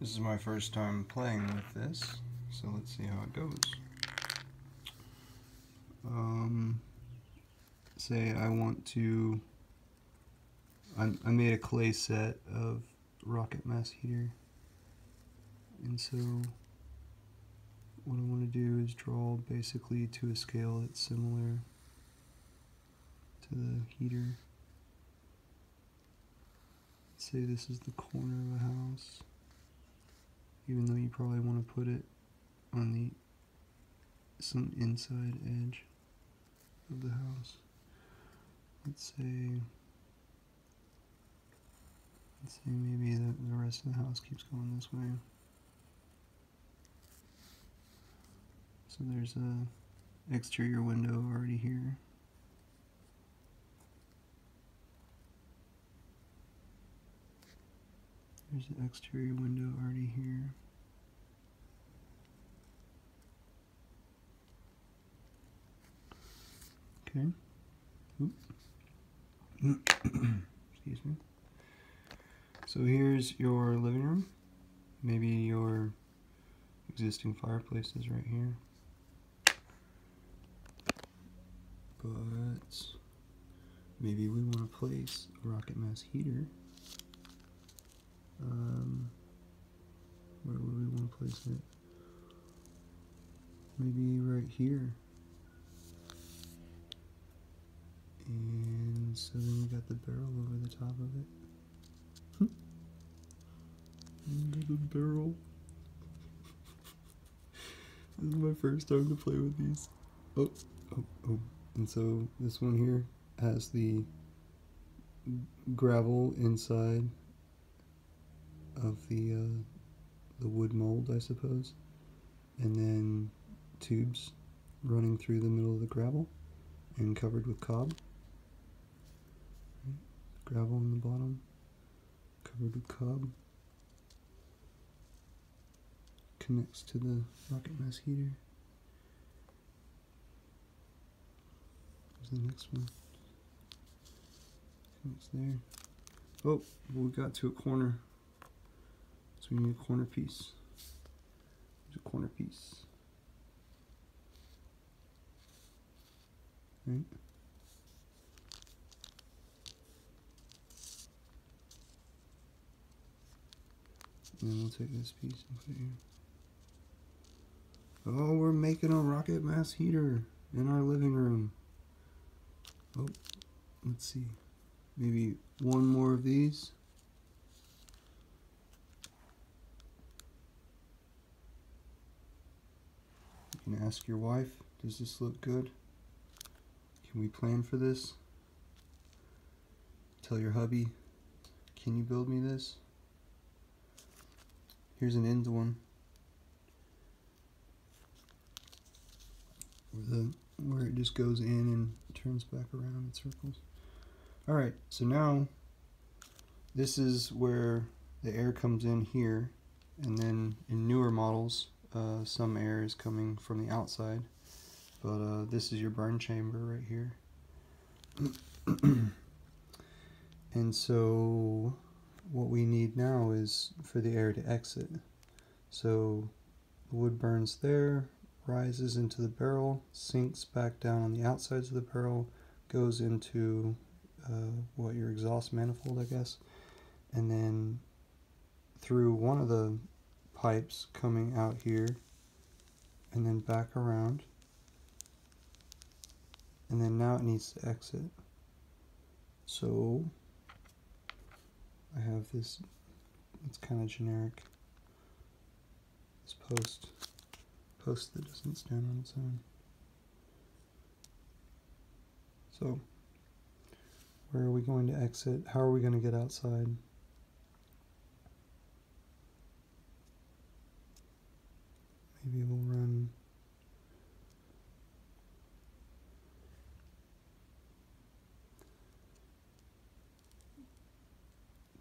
This is my first time playing with this, so let's see how it goes. Um, say I want to, I, I made a clay set of rocket mass heater, and so what I want to do is draw basically to a scale that's similar to the heater. Say this is the corner of a house even though you probably want to put it on the some inside edge of the house. Let's say let's say maybe the, the rest of the house keeps going this way. So there's a exterior window already here. There's the exterior window already here. Okay. Excuse me. So here's your living room. Maybe your existing fireplace is right here. But maybe we want to place a rocket mass heater um, where would we want to place it? Maybe right here. And so then we got the barrel over the top of it. the barrel. this is my first time to play with these. Oh, oh, oh. And so this one here has the gravel inside of the uh, the wood mold, I suppose, and then tubes running through the middle of the gravel and covered with cob. Gravel in the bottom, covered with cob. Connects to the rocket mass heater. There's the next one. Connects there. Oh, we got to a corner. So we need a corner piece. There's a corner piece. Right? And then we'll take this piece and put it here. Oh, we're making a rocket mass heater in our living room. Oh, let's see. Maybe one more of these. Can ask your wife, does this look good? Can we plan for this? Tell your hubby, can you build me this? Here's an end one. Where, the, where it just goes in and turns back around in circles. Alright, so now this is where the air comes in here and then in newer models uh, some air is coming from the outside. But uh, this is your burn chamber right here. And so what we need now is for the air to exit. So the wood burns there rises into the barrel sinks back down on the outsides of the barrel goes into uh, what your exhaust manifold I guess. And then through one of the pipes coming out here and then back around. And then now it needs to exit. So I have this it's kind of generic. This post post that doesn't stand on its own. So where are we going to exit? How are we going to get outside Maybe we'll run.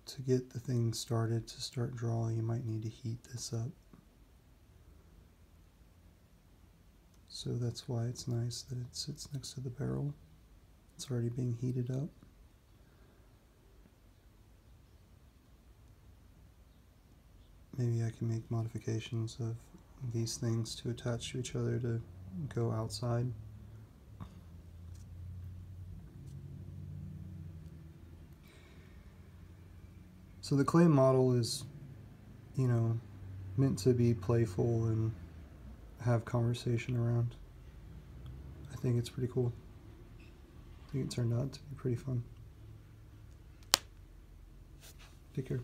To get the thing started to start drawing you might need to heat this up. So that's why it's nice that it sits next to the barrel. It's already being heated up. Maybe I can make modifications of these things to attach to each other to go outside. So the clay model is, you know, meant to be playful and have conversation around. I think it's pretty cool. I think it turned out to be pretty fun. Take care.